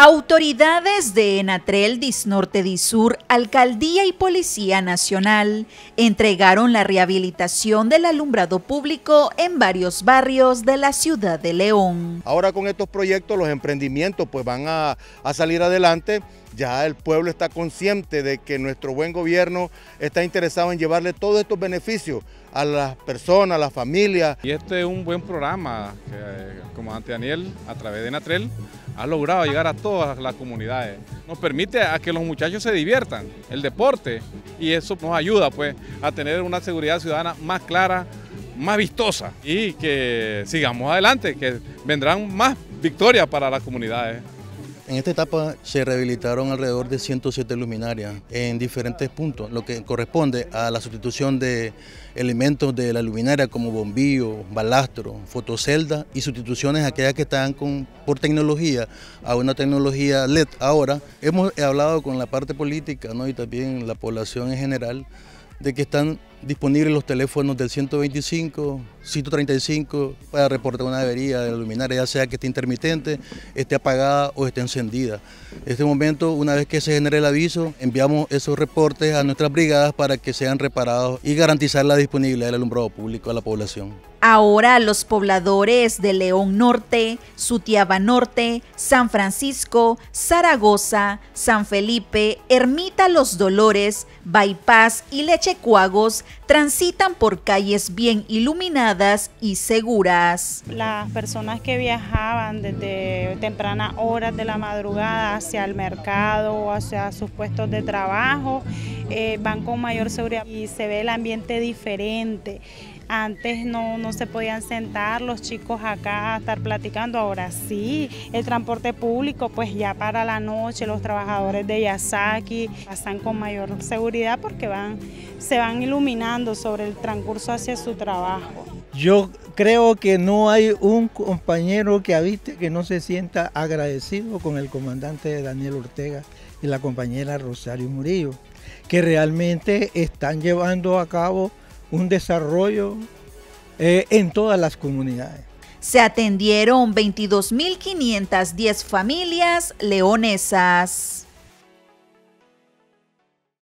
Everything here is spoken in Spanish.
Autoridades de Enatrel, Disnorte, Disur, Alcaldía y Policía Nacional entregaron la rehabilitación del alumbrado público en varios barrios de la ciudad de León. Ahora con estos proyectos los emprendimientos pues van a, a salir adelante. Ya el pueblo está consciente de que nuestro buen gobierno está interesado en llevarle todos estos beneficios a las personas, a las familias. Y este es un buen programa que, eh, comandante Daniel, a través de Enatrel, ha logrado llegar a todas las comunidades. Nos permite a que los muchachos se diviertan, el deporte, y eso nos ayuda pues a tener una seguridad ciudadana más clara, más vistosa y que sigamos adelante, que vendrán más victorias para las comunidades. En esta etapa se rehabilitaron alrededor de 107 luminarias en diferentes puntos, lo que corresponde a la sustitución de elementos de la luminaria como bombillo, balastro, fotocelda y sustituciones aquellas que están con, por tecnología a una tecnología LED. Ahora hemos hablado con la parte política y también la población en general de que están disponibles los teléfonos del 125, 135 para reportar una avería de la luminaria, ya sea que esté intermitente, esté apagada o esté encendida. En este momento, una vez que se genere el aviso, enviamos esos reportes a nuestras brigadas para que sean reparados y garantizar la disponibilidad del alumbrado público a la población. Ahora los pobladores de León Norte, Sutiaba Norte, San Francisco, Zaragoza, San Felipe, Ermita Los Dolores, Bypass y Lechecuagos transitan por calles bien iluminadas y seguras. Las personas que viajaban desde tempranas horas de la madrugada hacia el mercado o hacia sus puestos de trabajo eh, van con mayor seguridad y se ve el ambiente diferente. Antes no, no se podían sentar los chicos acá a estar platicando, ahora sí. El transporte público, pues ya para la noche, los trabajadores de Yasaki pasan con mayor seguridad porque van, se van iluminando sobre el transcurso hacia su trabajo. Yo creo que no hay un compañero que habite que no se sienta agradecido con el comandante Daniel Ortega y la compañera Rosario Murillo, que realmente están llevando a cabo un desarrollo eh, en todas las comunidades. Se atendieron 22.510 familias leonesas.